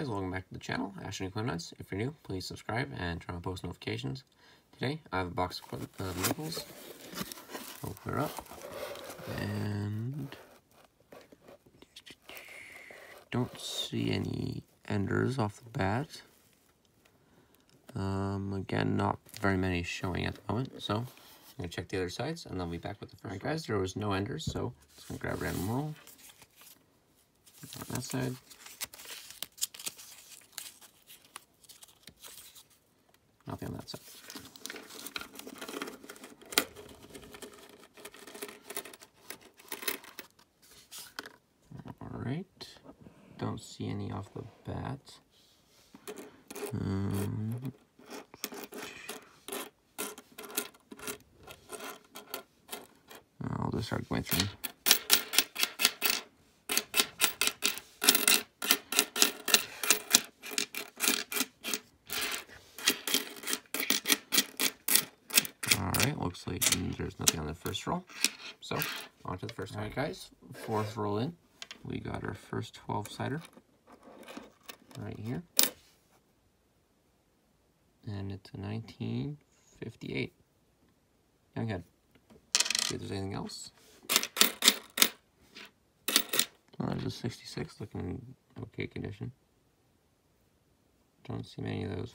guys, welcome back to the channel, Ashton Equipnuts. If you're new, please subscribe and turn on post notifications. Today, I have a box of uh, nickels. I'll up. And... Don't see any enders off the bat. Um, again, not very many showing at the moment, so I'm going to check the other sides, and then I'll be back with the first Alright guys, there was no enders, so just going to grab random roll. On that side. Nothing on that side. Alright. Don't see any off the bat. Um, I'll just start going through. Alright, looks like there's nothing on the first roll. So, on to the first one. Alright guys, fourth roll in. We got our first 12 sider right here. And it's a 1958. Young head. See if there's anything else. Oh, there's a 66 looking in okay condition. Don't see many of those.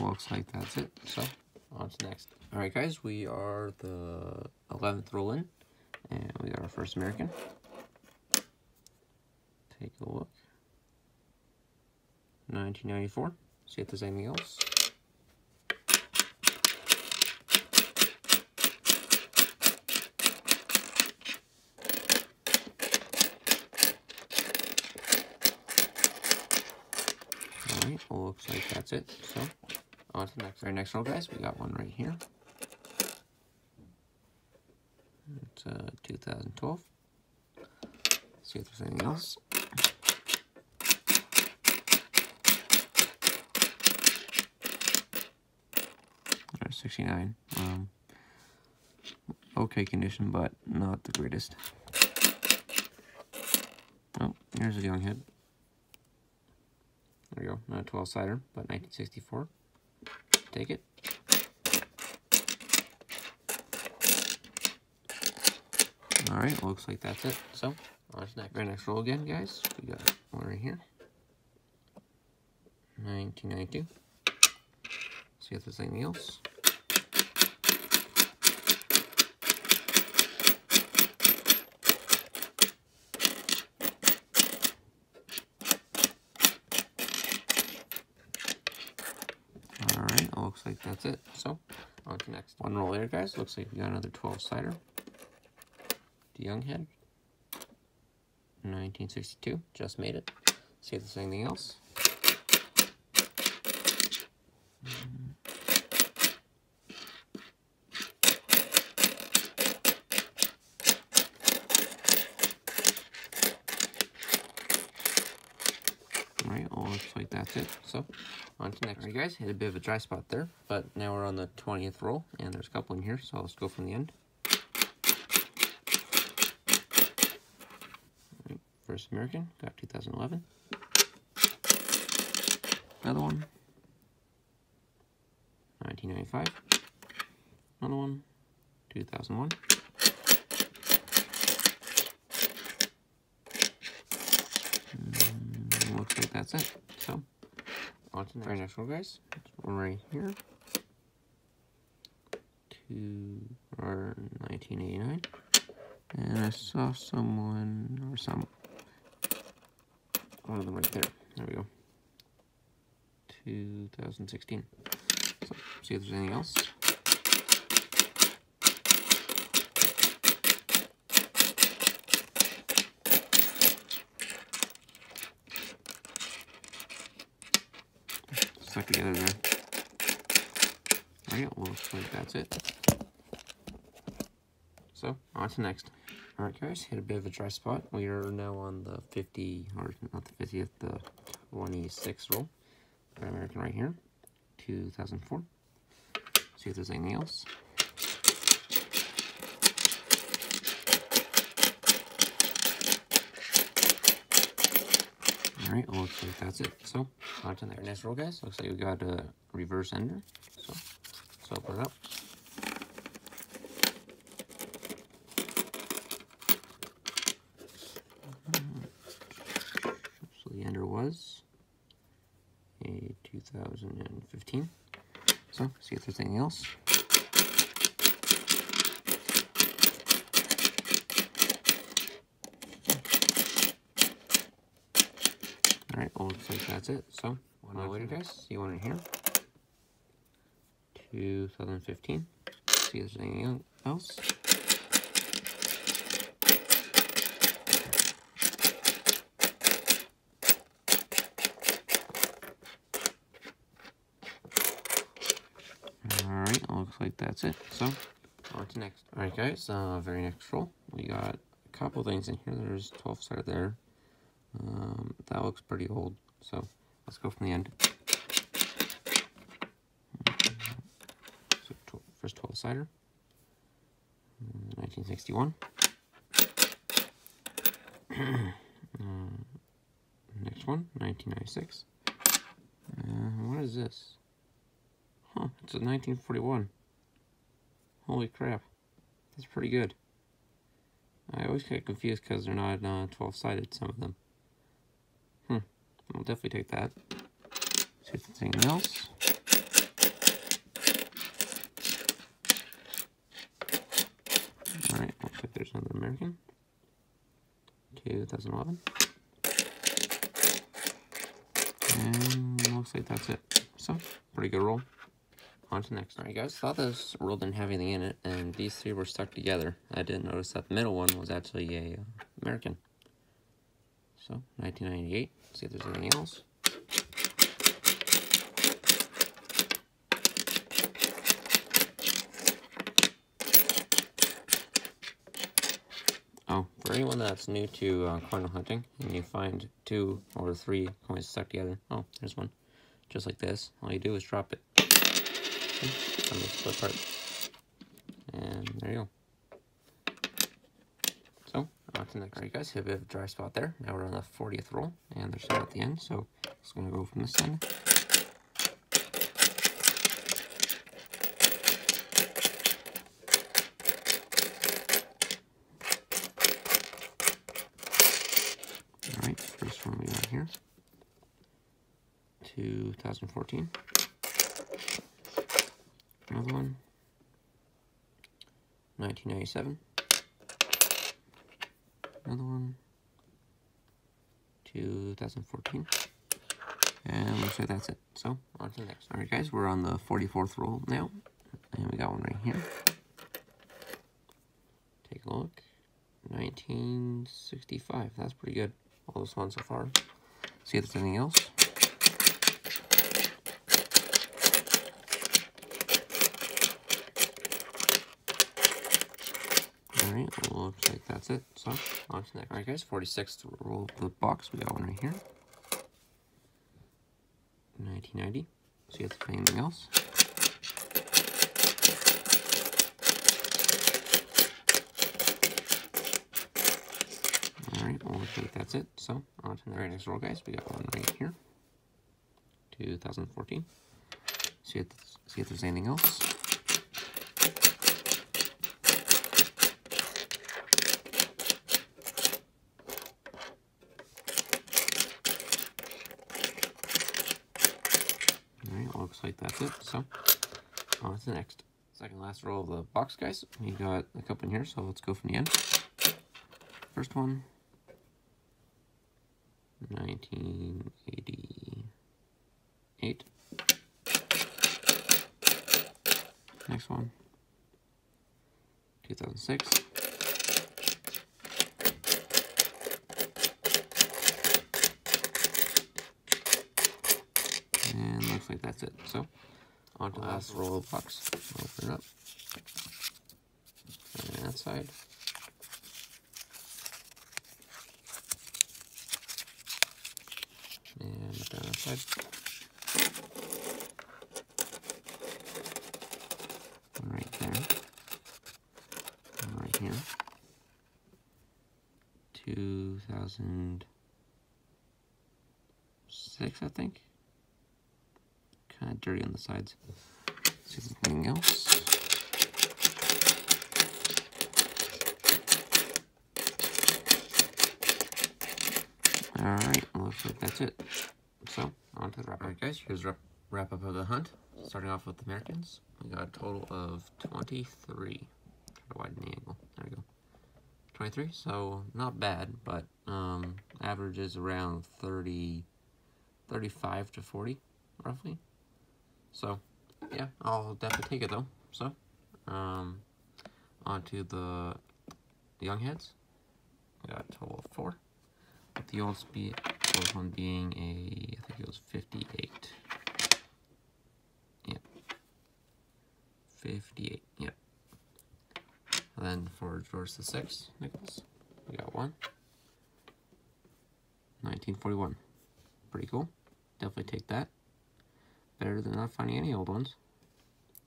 Looks like that's it. So, on to next. Alright guys, we are the 11th roll in, and we got our first American. Take a look. 1994. See if there's anything else. Alright, looks like that's it. So, on to the next. Our next roll, guys, we got one right here. It's uh, 2012. See if there's anything else. There's 69. Um, okay condition, but not the greatest. Oh, here's a young head. There you go, not a 12 sider, but 1964. Take it. Alright, looks like that's it. So, on next. Roll again, guys. We got one right here. 1992. See if there's anything else. Alright, looks like that's it. So, on to next. One roll later, guys. Looks like we got another 12 sider. The Young Head. 1962. Just made it. See if there's anything else. Alright, well, looks like that's it. So, on to next. Alright, guys, hit a bit of a dry spot there, but now we're on the 20th roll, and there's a couple in here, so let's go from the end. First American, got 2011. Another one. 1995. Another one. 2001. Mm, looks like that's it. So, on to the very next one, guys. one right here. Two, or 1989. And I saw someone, or some, one of them right there. There we go. 2016. So, see if there's anything else. Stuck together there. Alright, well, looks like that's it. So, on to next. Alright guys, hit a bit of a dry spot. We are now on the 50, or not the 50th, the 26th roll. American right here, 2004. See if there's anything else. Alright, looks like that's it. So, on to the next roll, guys. Looks like we got a reverse ender. So, let's open it up. So the ender was a 2015. So, see if there's anything else. Alright, well, looks like that's it. So, one more later, guys. See one in here. 2015. See if there's anything else. Alright, looks like that's it. So, on to next. Alright, guys, uh, very next roll. We got a couple things in here. There's 12 sided there. Um, that looks pretty old, so let's go from the end. So, first 12 sider, 1961. uh, next one, 1996. Uh, what is this? Huh, it's a 1941. Holy crap. That's pretty good. I always get confused because they're not uh, 12 sided, some of them. I'll definitely take that. See if there's anything else. Alright, looks like there's another American. 2011. And looks like that's it. So, pretty good roll. On to next. Alright guys, thought this roll didn't have anything in it, and these three were stuck together. I didn't notice that the middle one was actually a uh, American. So, 1998. See if there's anything else. Oh, for anyone that's new to uh, coin hunting and you find two or three coins stuck together, oh, there's one, just like this. All you do is drop it part, and there you go. So, on to the next. Alright guys, hit a bit of a dry spot there. Now we're on the 40th roll, and there's some at the end, so it's going to go from this end. Alright, first one we got here. 2014. Another one. 1997. Another one. 2014. And looks like that's it. So, on to the next. Alright guys, we're on the 44th roll now. And we got one right here. Take a look. 1965. That's pretty good. All those ones so far. See if there's anything else. Alright, looks like that's it. So, on to the next. Alright guys, 46th roll of the box. We got one right here. 1990. See if there's anything else. Alright, well, I think that's it. So, on to the very next roll, guys. We got one right here. 2014. See if, see if there's anything else. Alright, looks like that's it. So, oh, on to the next. Second last roll of the box, guys. We got a couple in here, so let's go from the end. First one. 1988. Next one. 2006. And looks like that's it. So, on to the last roll of box. Open it up. And that side. And down that side. right there. right here. 2006, I think. Dirty on the sides. Let's see if there's anything else. Alright, looks like that's it. So, on to the wrap. Alright guys, here's wrap, wrap up of the hunt. Starting off with the Americans. We got a total of 23. Try to widen the angle. There we go. 23, so not bad, but um, average is around 30, 35 to 40, roughly. So, yeah, I'll definitely take it though. So, um, on to the young heads. We got a total of four the old speed old one being a I think it was 58. Yep. 58, yep. And then for George the Sixth, Nicholas, we got one. 1941. Pretty cool. Definitely take that. Better than not finding any old ones.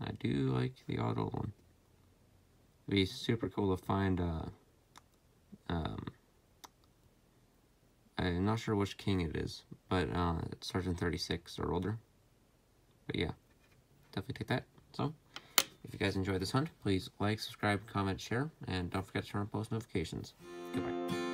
I do like the odd old one. It'd be super cool to find uh, um, I'm not sure which king it is, but uh, it's Sergeant 36 or older. But yeah, definitely take that. So, if you guys enjoyed this hunt, please like, subscribe, comment, share, and don't forget to turn on post notifications. Goodbye.